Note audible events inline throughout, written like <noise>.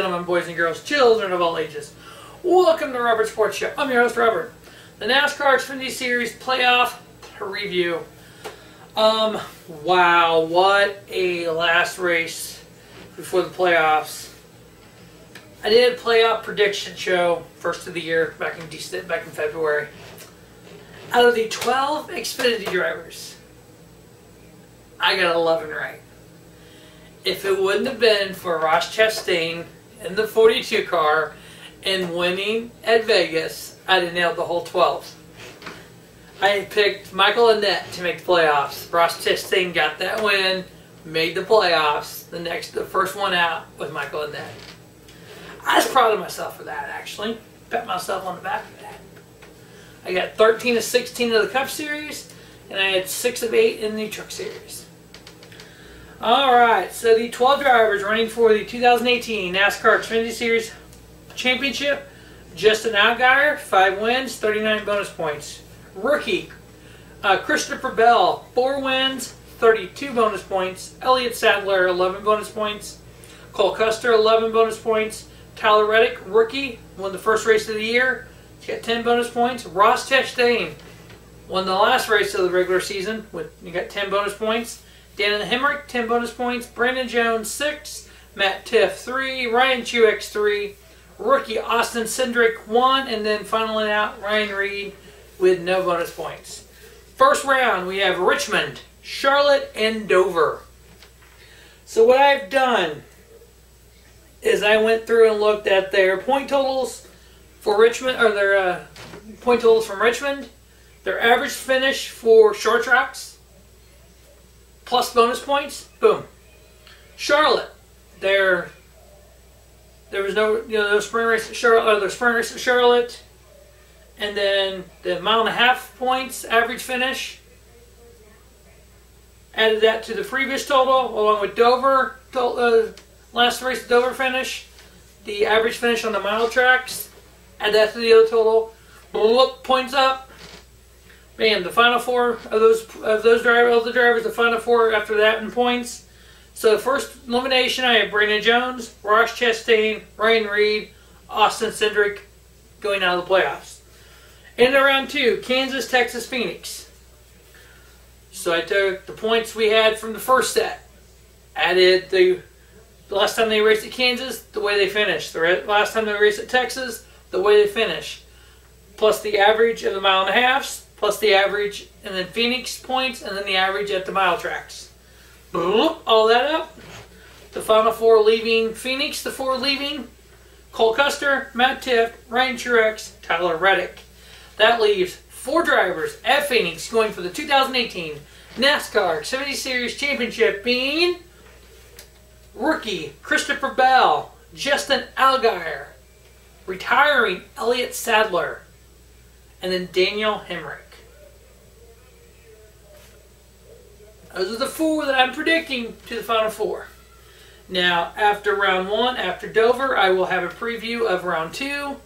Gentlemen, boys and girls, children of all ages, welcome to Robert Sports Show. I'm your host, Robert. The NASCAR Xfinity Series playoff review. Um, wow, what a last race before the playoffs. I did a playoff prediction show first of the year back in back in February. Out of the 12 Xfinity drivers, I got 11 right. If it wouldn't have been for Ross Chastain in the 42 car and winning at Vegas, I'd have nailed the whole 12. I picked Michael Annett to make the playoffs. Ross Chastain got that win, made the playoffs. The next, the first one out was Michael Annett. I was proud of myself for that, actually. Pat myself on the back for that. I got 13 of 16 of the Cup Series, and I had 6 of 8 in the Truck Series. Alright, so the 12 drivers running for the 2018 NASCAR Xfinity Series Championship. Justin Allgaier, 5 wins, 39 bonus points. Rookie, uh, Christopher Bell, 4 wins, 32 bonus points. Elliott Sadler, 11 bonus points. Cole Custer, 11 bonus points. Tyler Reddick, rookie, won the first race of the year. He got 10 bonus points. Ross Chastain won the last race of the regular season. with He got 10 bonus points. Dan Hemric, 10 bonus points. Brandon Jones, 6. Matt Tifft, 3. Ryan Truex, 3. Rookie Austin Cindric, 1. And then finally out, Ryan Reed with no bonus points. First round, we have Richmond, Charlotte, and Dover. So what I've done is I went through and looked at their point totals for Richmond, or their uh, point totals from Richmond, their average finish for short tracks, plus bonus points. Boom. Charlotte, there, there was no you know no spring race at Charlotte, or the spring race at Charlotte, and then the mile and a half points average finish. Added that to the previous total, along with Dover. Uh, last race, Dover finish. The average finish on the mile tracks. Add that to the other total. Points up. Bam, the final four of those of those drivers, of the drivers, the final four after that in points. So the first elimination, I have Brandon Jones, Ross Chastain, Ryan Reed, Austin Cindric going out of the playoffs. In the round two, Kansas, Texas, Phoenix. So I took the points we had from the first set, added the, the last time they raced at Kansas, the way they finished. The last time they raced at Texas, the way they finished. Plus the average of the mile and a halves, plus the average, and then Phoenix points, and then the average at the mile tracks. All that up. The final four leaving Phoenix, the four leaving Cole Custer, Matt Tifft, Ryan Truex, Tyler Reddick. That leaves four drivers at Phoenix going for the 2018 NASCAR Xfinity Series Championship being rookie Christopher Bell, Justin Allgaier, retiring Elliott Sadler, and then Daniel Hemric. Those are the four that I'm predicting to the final four. Now, after round one, after Dover, I will have a preview of round two.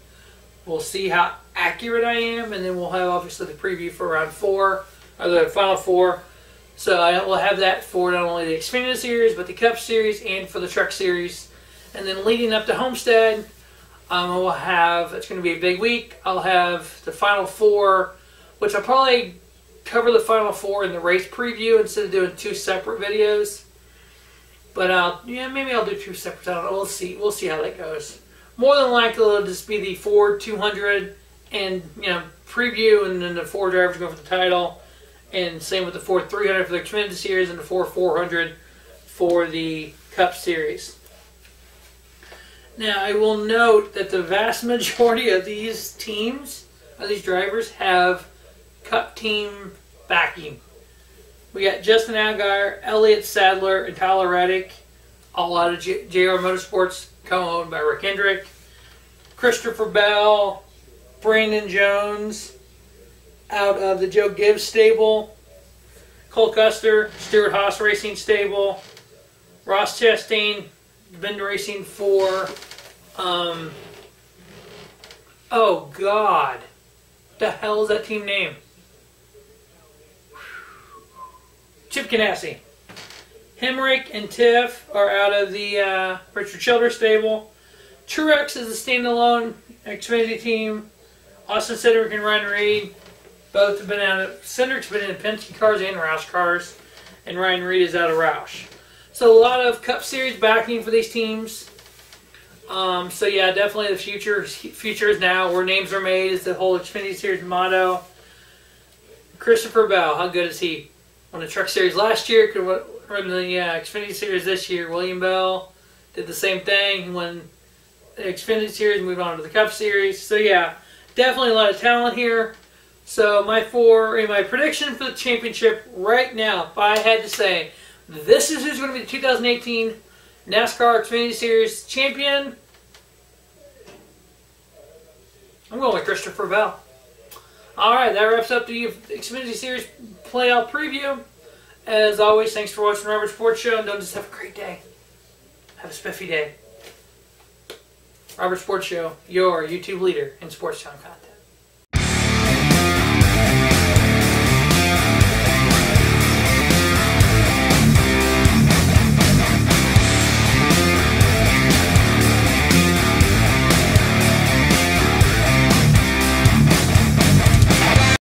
We'll see how accurate I am, and then we'll have obviously the preview for round four, or the final four. So I will have that for not only the Xfinity Series, but the Cup Series and for the Truck Series. And then leading up to Homestead, um, I will have, it's going to be a big week, I'll have the final four, which I'll probably cover the final four in the race preview instead of doing two separate videos. But uh, yeah, maybe I'll do two separate. I. We'll see. We'll see how that goes. More than likely, it'll just be the Ford 200 and you know preview, and then the four drivers go for the title, and same with the Ford 300 for the Xfinity Series and the Ford 400 for the Cup Series. Now, I will note that the vast <laughs> majority of these teams, of these drivers, have Cup team backing. We got Justin Allgaier, Elliott Sadler, and Tyler Reddick, all out of JR Motorsports, co-owned by Rick Hendrick. Christopher Bell, Brandon Jones, out of the Joe Gibbs stable. Cole Custer, Stewart-Haas Racing stable. Ross Chastain, been racing for, um, oh God, the hell is that team name? Chip Ganassi. Hemric and Tifft are out of the uh, Richard Childress stable. Truex is a standalone Xfinity team. Austin Cindric and Ryan Reed both have been out of Cindric's been in Penske cars and Roush cars, and Ryan Reed is out of Roush. So a lot of Cup Series backing for these teams. Um, so yeah, definitely the future future is now. Where names are made is the whole Xfinity Series motto. Christopher Bell, how good is he? Won the Truck Series last year. Could the uh, Xfinity Series this year. William Bell did the same thing. Won the Xfinity Series, moved on to the Cup Series. So yeah, definitely a lot of talent here. So my four, my prediction for the championship right now, if I had to say, this is who's going to be the 2018 NASCAR Xfinity Series champion. I'm going with Christopher Bell. All right, that wraps up the Xfinity Series playoff preview. As always, thanks for watching Robert Sports Show, and don't just have a great day. Have a spiffy day. Robert Sports Show, your YouTube leader in sports content.